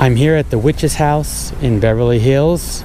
I'm here at the Witch's House in Beverly Hills.